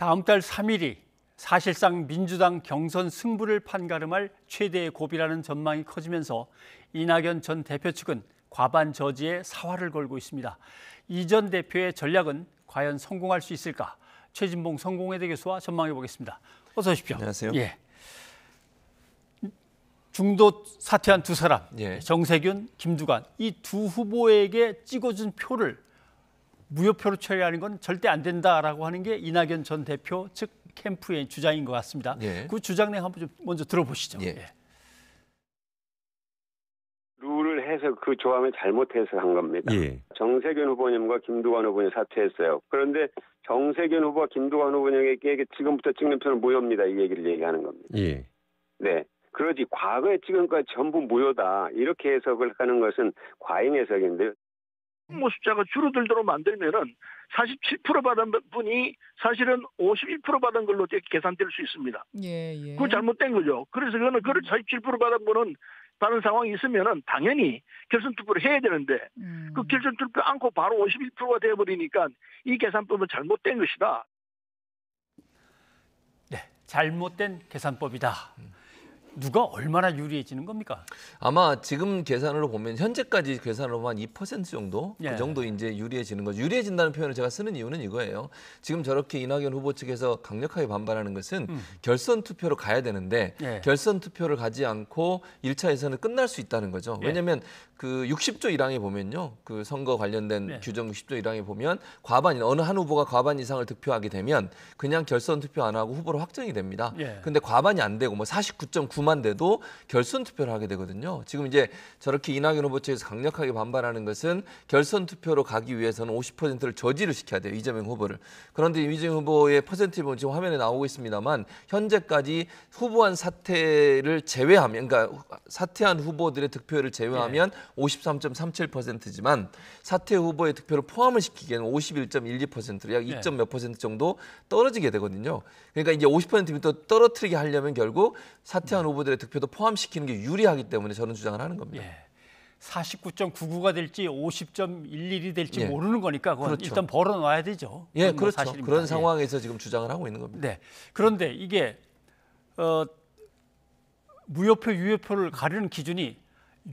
다음 달 3일이 사실상 민주당 경선 승부를 판가름할 최대의 고비라는 전망이 커지면서 이낙연 전 대표 측은 과반 저지에 사활을 걸고 있습니다. 이 전 대표의 전략은 과연 성공할 수 있을까? 최진봉 성공회대 교수와 전망해 보겠습니다. 어서 오십시오. 안녕하세요. 예. 중도 사퇴한 두 사람, 예. 정세균, 김두관 이 두 후보에게 찍어준 표를 무효표로 처리하는 건 절대 안 된다라고 하는 게 이낙연 전 대표 측 캠프의 주장인 것 같습니다. 예. 그 주장 내용 한번 좀 먼저 들어보시죠. 예. 룰을 해서 그 조항을 잘못해서 한 겁니다. 예. 정세균 후보님과 김두관 후보님 사퇴했어요. 그런데 정세균 후보와 김두관 후보님에게 지금부터 찍는 표는 무효입니다. 이 얘기를 얘기하는 겁니다. 예. 네. 그러지 과거에 찍은 거 전부 무효다. 이렇게 해석을 하는 것은 과잉 해석인데요. 후보 숫자가 줄어들도록 만들면은 47% 받은 분이 사실은 51% 받은 걸로 계산될 수 있습니다. 예, 예. 그건 잘못된 거죠. 그래서 그거는 그걸 47% 받은 분은 받은 상황이 있으면은 당연히 결선 투표를 해야 되는데 음. 그 결선 투표 않고 바로 51%가 돼버리니까 이 계산법은 잘못된 것이다. 네, 잘못된 계산법이다. 누가 얼마나 유리해지는 겁니까? 아마 지금 계산으로 보면 현재까지 계산으로 보면 한2% 정도 예. 그 정도 이제 유리해지는 거죠. 유리해진다는 표현을 제가 쓰는 이유는 이거예요. 지금 저렇게 이낙연 후보 측에서 강력하게 반발하는 것은 음. 결선 투표로 가야 되는데 예. 결선 투표를 가지 않고 1차 예선은 끝날 수 있다는 거죠. 예. 왜냐하면 그 60조 1항에 보면요. 그 선거 관련된 네. 규정 60조 1항에 보면 과반 어느 한 후보가 과반 이상을 득표하게 되면 그냥 결선 투표 안 하고 후보로 확정이 됩니다. 예. 근데 과반이 안 되고 뭐 49.9만 돼도 결선 투표를 하게 되거든요. 지금 이제 저렇게 이낙연 후보 측에서 강력하게 반발하는 것은 결선 투표로 가기 위해서는 50%를 저지를 시켜야 돼요. 이재명 후보를. 그런데 이재명 후보의 퍼센트 보면 지금 화면에 나오고 있습니다만 현재까지 후보한 사퇴를 제외하면 그러니까 사퇴한 후보들의 득표율을 제외하면 53.37%지만 사퇴 후보의 득표를 포함을 시키기에는 51.12%로 약 네. 2. 몇 퍼센트 정도 떨어지게 되거든요. 그러니까 이제 50%부터 떨어뜨리게 하려면 결국 사퇴한 후보들의 득표도 포함시키는 게 유리하기 때문에 저는 주장을 하는 겁니다. 예. 49.99가 될지 50.11이 될지 예. 모르는 거니까 그건 그렇죠. 일단 벌어놔야 되죠. 예, 뭐 그렇죠. 사실입니다. 그런 예. 상황에서 지금 주장을 하고 있는 겁니다. 네. 그런데 이게 어, 무효표 유효표를 가르는 기준이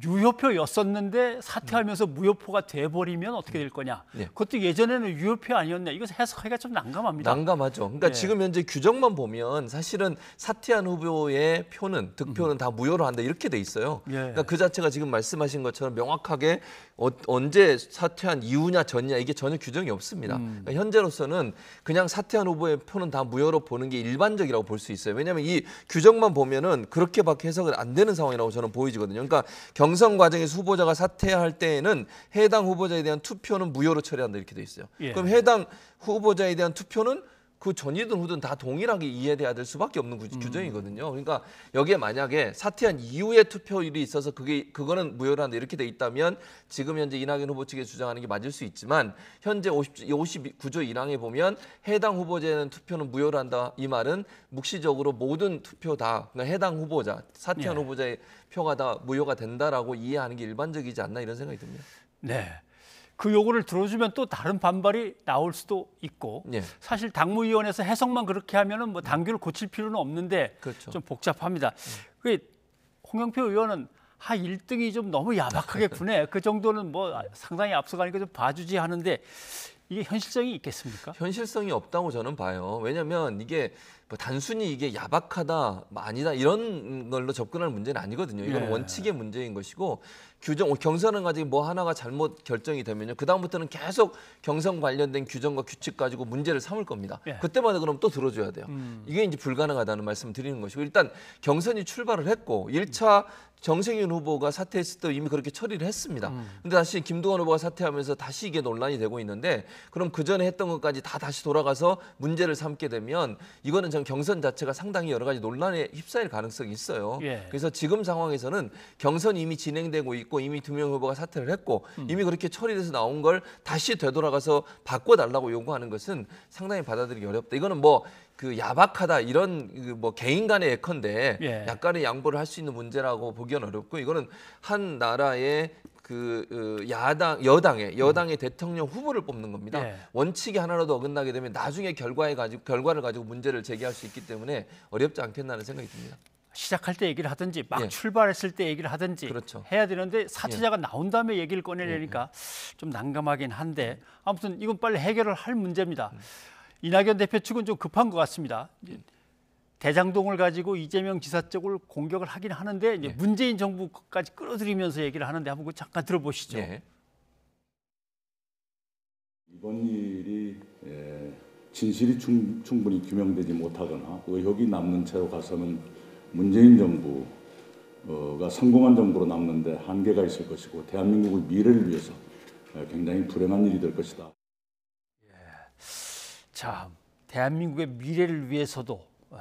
유효표였었는데 사퇴하면서 무효표가 돼버리면 어떻게 될 거냐. 네. 그것도 예전에는 유효표 아니었냐. 이거 해석하기가 좀 난감합니다. 난감하죠. 그러니까 예. 지금 현재 규정만 보면 사실은 사퇴한 후보의 표는 득표는 다 무효로 한다 이렇게 돼 있어요. 예. 그러니까 그 자체가 지금 말씀하신 것처럼 명확하게 어, 언제 사퇴한 이후냐 전냐 이게 전혀 규정이 없습니다. 음. 그러니까 현재로서는 그냥 사퇴한 후보의 표는 다 무효로 보는 게 일반적이라고 볼 수 있어요. 왜냐하면 이 규정만 보면은 그렇게밖에 해석은 안 되는 상황이라고 저는 보이지거든요. 그러니까 경선 과정에서 후보자가 사퇴할 때에는 해당 후보자에 대한 투표는 무효로 처리한다 이렇게 돼 있어요. 예. 그럼 해당 후보자에 대한 투표는 그 전이든 후든 다 동일하게 이해돼야 될 수밖에 없는 구- 규정이거든요. 그러니까 여기에 만약에 사퇴한 이후에 투표율이 있어서 그게 그거는 한다 이렇게 돼 있다면 지금 현재 이낙연 후보 측에 주장하는 게 맞을 수 있지만 현재 50, 59조 1항에 보면 해당 후보자는 투표는 무효로 한다 이 말은 묵시적으로 모든 투표 다 그러니까 해당 후보자 사퇴한 예. 후보자의 표가 다 무효가 된다라고 이해하는 게 일반적이지 않나 이런 생각이 듭니다. 네. 그 요구를 들어주면 또 다른 반발이 나올 수도 있고 예. 사실 당무위원회에서 해석만 그렇게 하면은 뭐 당규를 고칠 필요는 없는데 그렇죠. 좀 복잡합니다. 그 홍영표 의원은 하 1등이 좀 너무 야박하게 구네. 그 정도는 뭐 상당히 앞서가니까 좀 봐주지 하는데 이게 현실성이 있겠습니까? 현실성이 없다고 저는 봐요. 왜냐하면 이게 뭐 단순히 이게 야박하다, 뭐 아니다 이런 걸로 접근할 문제는 아니거든요. 이건 예. 원칙의 문제인 것이고 규정 경선은 가지고 뭐 하나가 잘못 결정이 되면요. 그 다음부터는 계속 경선 관련된 규정과 규칙 가지고 문제를 삼을 겁니다. 예. 그때마다 그럼 또 들어줘야 돼요. 음. 이게 이제 불가능하다는 말씀 드리는 것이고 일단 경선이 출발을 했고 1차 정세균 후보가 사퇴했을 때 이미 그렇게 처리를 했습니다. 음. 근데 다시 김두관 후보가 사퇴하면서 다시 이게 논란이 되고 있는데 그럼 그 전에 했던 것까지 다 다시 돌아가서 문제를 삼게 되면 이거는 전 경선 자체가 상당히 여러 가지 논란에 휩싸일 가능성이 있어요. 예. 그래서 지금 상황에서는 경선이 이미 진행되고 있고 이미 두 명 후보가 사퇴를 했고 음. 이미 그렇게 처리돼서 나온 걸 다시 되돌아가서 바꿔달라고 요구하는 것은 상당히 받아들이기 어렵다. 이거는 뭐 그 야박하다 이런 그 뭐 개인 간의 예컨대 예. 약간의 양보를 할 수 있는 문제라고 보기는 어렵고 이거는 한 나라의 그 어, 야당 여당의 여당의 대통령 후보를 뽑는 겁니다. 네. 원칙이 하나라도 어긋나게 되면 나중에 결과에 가지고 결과를 가지고 문제를 제기할 수 있기 때문에 어렵지 않겠나는 생각이 듭니다. 시작할 때 얘기를 하든지 막 예. 출발했을 때 얘기를 하든지 그렇죠. 해야 되는데 사퇴자가 나온 다음에 얘기를 꺼내려니까 좀 난감하긴 한데 아무튼 이건 빨리 해결을 할 문제입니다. 이낙연 대표 측은 좀 급한 것 같습니다. 대장동을 가지고 이재명 지사 쪽을 공격을 하긴 하는데 이제 문재인 정부까지 끌어들이면서 얘기를 하는데 한번 그거 잠깐 들어보시죠. 예. 이번 일이 에, 진실이 충, 충분히 규명되지 못하거나 의혹이 남는 채로 가서는 문재인 정부가 성공한 정부로 남는데 한계가 있을 것이고 대한민국의 미래를 위해서 에, 굉장히 불행한 일이 될 것이다. 자, 대한민국의 미래를 위해서도 어,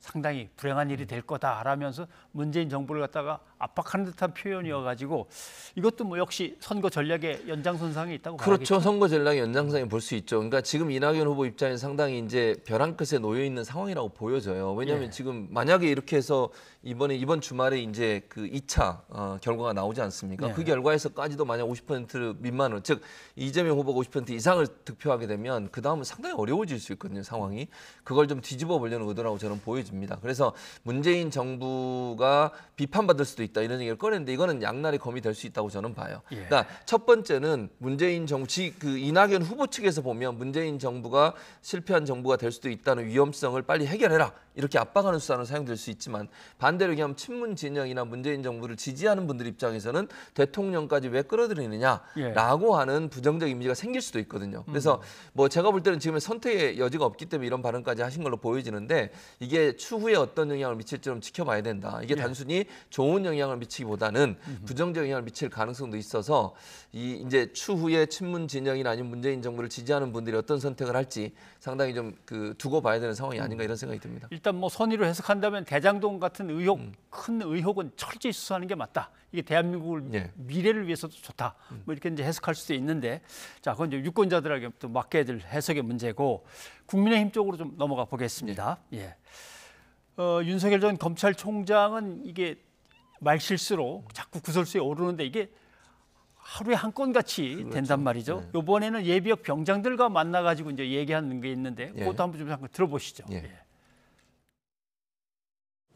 상당히 불행한 일이 될 거다라면서 문재인 정부를 갖다가 압박하는 듯한 표현이어가지고 이것도 뭐 역시 선거 전략의 연장선상에 있다고 그렇죠. 봐야겠죠. 선거 전략의 연장선에 볼 수 있죠. 그러니까 지금 이낙연 후보 입장에 상당히 이제 벼랑 끝에 놓여 있는 상황이라고 보여져요. 왜냐하면 예. 지금 만약에 이렇게 해서 이번에 이번 주말에 이제 그 2차 어, 결과가 나오지 않습니까? 네. 그 결과에서까지도 만약 50% 미만으로 즉 이재명 후보가 50% 이상을 득표하게 되면 그 다음은 상당히 어려워질 수 있거든요. 상황이 그걸 좀 뒤집어 보려는 의도라고 저는 보여집니다. 그래서 문재인 정부가 비판받을 수도 있다 이런 얘기를 꺼냈는데 이거는 양날의 검이 될 수 있다고 저는 봐요. 예. 그러니까 첫 번째는 문재인 정부 지- 그 이낙연 후보 측에서 보면 문재인 정부가 실패한 정부가 될 수도 있다는 위험성을 빨리 해결해라 이렇게 압박하는 수단으로 사용될 수 있지만 반 대로 얘기하면 친문 진영이나 문재인 정부를 지지하는 분들 입장에서는 대통령까지 왜 끌어들이느냐라고 하는 부정적 이미지가 생길 수도 있거든요. 그래서 뭐 제가 볼 때는 지금 선택의 여지가 없기 때문에 이런 발언까지 하신 걸로 보여지는데 이게 추후에 어떤 영향을 미칠지 좀 지켜봐야 된다. 이게 단순히 좋은 영향을 미치기보다는 부정적 영향을 미칠 가능성도 있어서 이 이제 추후에 친문 진영이나 아니면 문재인 정부를 지지하는 분들이 어떤 선택을 할지 상당히 좀 그 두고 봐야 되는 상황이 아닌가 이런 생각이 듭니다. 일단 뭐 선의로 해석한다면 대장동 같은 의혹 음. 큰 의혹은 철저히 수사하는 게 맞다. 이게 대한민국을 예. 미래를 위해서도 좋다. 뭐 이렇게 이제 해석할 수도 있는데 자 그건 이제 유권자들에게 또 맡겨야 될 해석의 문제고 국민의힘 쪽으로 좀 넘어가 보겠습니다. 예. 어, 윤석열 전 검찰총장은 이게 말실수로 자꾸 구설수에 오르는데 이게 하루에 한 건 같이 그렇죠. 된단 말이죠. 이번에는 예비역 병장들과 만나 가지고 이제 얘기하는 게 있는데 예. 그것도 한번 좀 잠깐 들어보시죠. 예.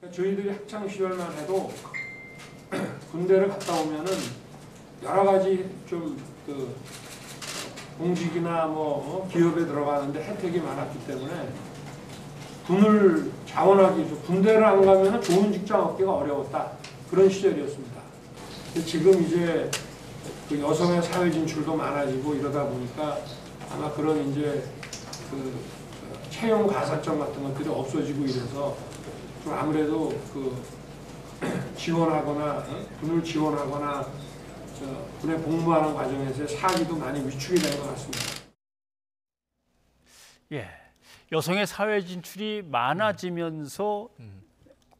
예. 그러니까 저희들이 학창 시절만 해도 군대를 갔다 오면은 여러 가지 좀그 공직이나 뭐 어, 기업에 들어가는데 혜택이 많았기 때문에 군을 자원하기 위해서 군대를 안 가면은 좋은 직장 얻기가 어려웠다 그런 시절이었습니다. 지금 이제 그 여성의 사회 진출도 많아지고 이러다 보니까 아마 그런 이제 그 어, 채용 가산점 같은 것들이 없어지고 이래서 좀 아무래도 그 지원하거나 어? 군을 지원하거나 저 군에 복무하는 과정에서 사기도 많이 위축이 된것 같습니다. 예. 여성의 사회 진출이 많아지면서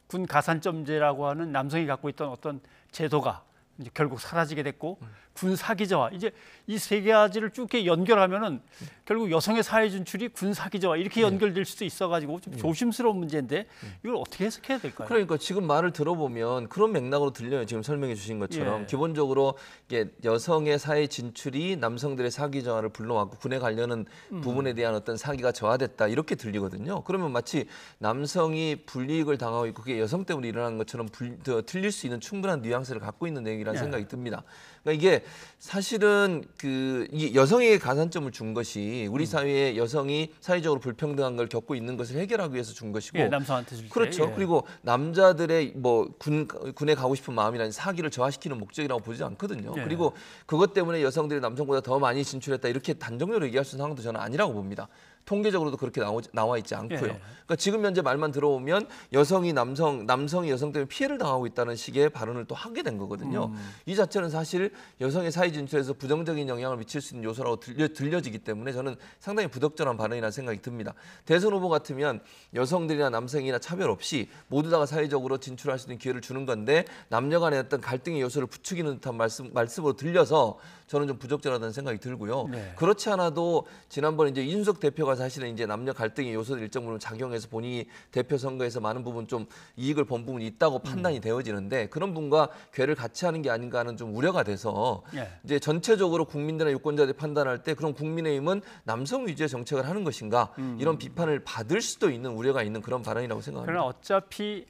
군 가산점제라고 하는 남성이 갖고 있던 어떤 제도가 이제 결국 사라지게 됐고 군 사기자와 이제 이 세 가지를 쭉 이렇게 연결하면은 결국 여성의 사회 진출이 군 사기자와 이렇게 연결될 수도 있어가지고 좀 조심스러운 문제인데 이걸 어떻게 해석해야 될까요? 그러니까 지금 말을 들어보면 그런 맥락으로 들려요. 지금 설명해 주신 것처럼 예. 기본적으로 이게 여성의 사회 진출이 남성들의 사기 저하를 불러왔고 군에 관련한 음. 부분에 대한 어떤 사기가 저하됐다 이렇게 들리거든요. 그러면 마치 남성이 불이익을 당하고 있고 그게 여성 때문에 일어나는 것처럼 불, 더 틀릴 수 있는 충분한 뉘앙스를 갖고 있는 내용이라는 예. 생각이 듭니다. 그러니까 이게 사실은 그이 여성에게 가산점을 준 것이 음. 우리 사회에 여성이 사회적으로 불평등한 걸 겪고 있는 것을 해결하기 위해서 준 것이고 예, 남성한테 줄 때. 그렇죠. 예. 그리고 남자들의 뭐 군 군에 가고 싶은 마음이나 사기를 저하시키는 목적이라고 보지 않거든요. 예. 그리고 그것 때문에 여성들이 남성보다 더 많이 진출했다 이렇게 단정적으로 얘기할 수 있는 상황도 저는 아니라고 봅니다. 통계적으로도 그렇게 나오, 나와 있지 않고요. 예. 그러니까 지금 현재 말만 들어오면 여성이 남성, 남성이 여성 때문에 피해를 당하고 있다는 식의 발언을 또 하게 된 거거든요. 음. 이 자체는 사실 여성의 사회 진출에서 부정적인 영향을 미칠 수 있는 요소라고 들려, 들려지기 때문에 저는 상당히 부적절한 발언이라는 생각이 듭니다. 대선 후보 같으면 여성들이나 남성이나 차별 없이 모두 다가 사회적으로 진출할 수 있는 기회를 주는 건데 남녀 간의 어떤 갈등의 요소를 부추기는 듯한 말씀, 말씀으로 들려서 저는 좀 부적절하다는 생각이 들고요. 네. 그렇지 않아도 지난번 이제 이준석 대표가 사실은 이제 남녀 갈등의 요소들 일정 부분 작용해서 본인이 대표 선거에서 많은 부분 좀 이익을 본 부분이 있다고 판단이 되어지는데 그런 분과 괴를 같이 하는 게 아닌가 하는 좀 우려가 돼서 예. 이제 전체적으로 국민들이나 유권자들이 판단할 때 그럼 국민의힘은 남성 위주의 정책을 하는 것인가 이런 비판을 받을 수도 있는 우려가 있는 그런 발언이라고 생각합니다. 그러나 어차피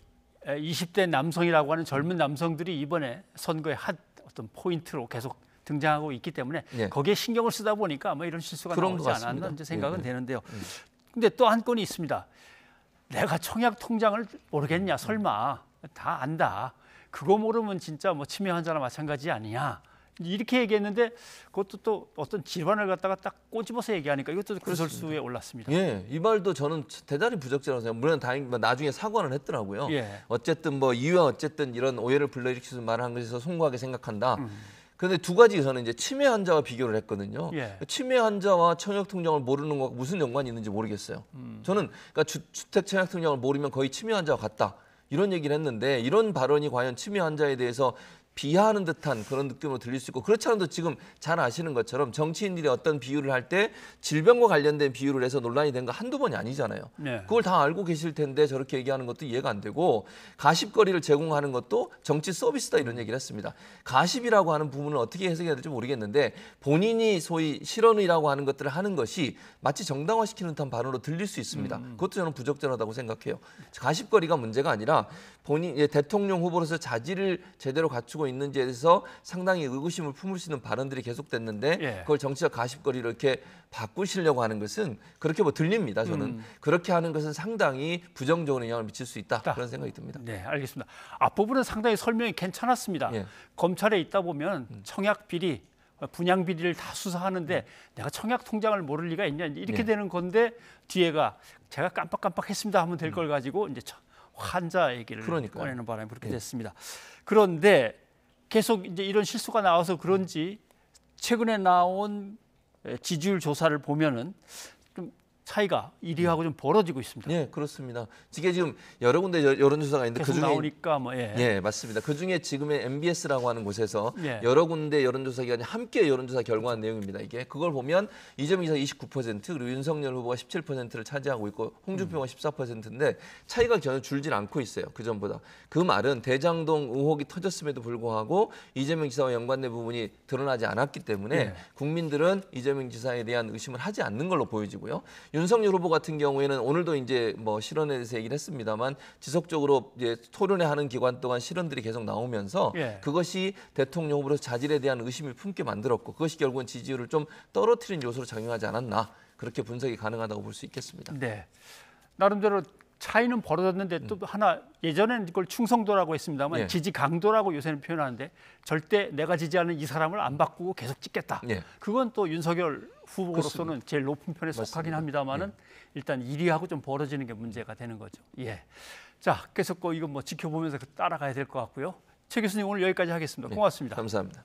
20대 남성이라고 하는 젊은 남성들이 이번에 선거의 한 어떤 포인트로 계속 등장하고 있기 때문에 예. 거기에 신경을 쓰다 보니까 아마 이런 실수가 나오지. 않았나 이제 생각은 예, 예. 되는데요. 근데 또 한 건이 있습니다. 내가 청약 통장을 모르겠냐 설마 다 안다. 그거 모르면 진짜 뭐 치매 환자나 마찬가지 아니냐. 이렇게 얘기했는데 그것도 또 어떤 질환을 갖다가 딱 꼬집어서 얘기하니까 이것도 구설수에 올랐습니다. 예, 이 말도 저는 대단히 부적절하고 생각. 물론 다행 뭐 나중에 사과는 했더라고요. 예. 어쨌든 뭐 이유와 어쨌든 이런 오해를 불러일으키는 말을 한 것에서 송구하게 생각한다. 음. 그런데 두 가지 저는 이제 치매 환자와 비교를 했거든요. 예. 치매 환자와 청약 통장을 모르는 거 무슨 연관이 있는지 모르겠어요. 음. 저는 그러니까 주, 주택 청약 통장을 모르면 거의 치매 환자와 같다. 이런 얘기를 했는데 이런 발언이 과연 치매 환자에 대해서 비하하는 듯한 그런 느낌으로 들릴 수 있고 그렇지 않아도 지금 잘 아시는 것처럼 정치인들이 어떤 비유를 할 때 질병과 관련된 비유를 해서 논란이 된 거 한두 번이 아니잖아요. 네. 그걸 다 알고 계실 텐데 저렇게 얘기하는 것도 이해가 안 되고 가십거리를 제공하는 것도 정치 서비스다 이런 얘기를 했습니다. 가십이라고 하는 부분을 어떻게 해석해야 될지 모르겠는데 본인이 소위 실언이라고 하는 것들을 하는 것이 마치 정당화시키는 듯한 발언으로 들릴 수 있습니다. 그것도 저는 부적절하다고 생각해요. 가십거리가 문제가 아니라 본인 예, 대통령 후보로서 자질을 제대로 갖추고 있는지에 대해서 상당히 의구심을 품을 수 있는 발언들이 계속됐는데 예. 그걸 정치적 가십거리를 이렇게 바꾸시려고 하는 것은 그렇게 뭐 들립니다. 저는 그렇게 하는 것은 상당히 부정적인 영향을 미칠 수 있다 있다. 그런 생각이 듭니다. 네, 알겠습니다. 앞부분은 상당히 설명이 괜찮았습니다. 예. 검찰에 있다 보면 청약 비리, 분양 비리를 다 수사하는데 내가 청약 통장을 모를 리가 있냐 이렇게 예. 되는 건데 뒤에가 제가 깜빡깜빡했습니다 하면 될걸 가지고 이제 저- 환자 얘기를 그러니까요. 꺼내는 바람에 그렇게 예. 됐습니다. 그런데 계속 이제 이런 실수가 나와서 그런지 최근에 나온 에, 지지율 조사를 보면은 좀 차이가 1위하고 좀 벌어지고 있습니다. 예, 그렇습니다. 이게 지금 여러 군데 여- 여론조사가 있는데 계속 그 중에 나오니까 뭐 예. 예, 맞습니다. 그 중에 지금의 MBS라고 하는 곳에서 예. 여러 군데 여론조사 기관이 함께 여론조사 결과한 내용입니다. 이게 그걸 보면 이재명 기자 29% 그리고 윤석열 후보가 17%를 차지하고 있고 홍준표가 음. 14%인데 차이가 전혀 줄질 않고 있어요. 그 전보다. 그 말은 대장동 의혹이 터졌음에도 불구하고 이재명 지사와 연관된 부분이 드러나지 않았기 때문에 예. 국민들은 이재명 지사에 대한 의심을 하지 않는 걸로 보여지고요. 윤석열 후보 같은 경우에는 오늘도 이제 뭐 실언에 대해서 얘기를 했습니다만 지속적으로 이제 토론회 하는 기간 동안 실언들이 계속 나오면서 예. 그것이 대통령 후보로서 자질에 대한 의심을 품게 만들었고 그것이 결국은 지지율을 좀 떨어뜨린 요소로 작용하지 않았나 그렇게 분석이 가능하다고 볼 수 있겠습니다. 네. 나름대로 차이는 벌어졌는데 또 하나 예전에는 이걸 충성도라고 했습니다만 예. 지지 강도라고 요새는 표현하는데 절대 내가 지지하는 이 사람을 안 바꾸고 계속 찍겠다. 예. 그건 또 윤석열 후보로서는 제일 높은 편에 속하긴 맞습니다. 예. 합니다만은 일단 1위하고 좀 벌어지는 게 문제가 되는 거죠. 예. 자, 계속 그 이거 뭐 지켜보면서 따라가야 될 것 같고요. 최 교수님 오늘 여기까지 하겠습니다. 고맙습니다. 감사합니다.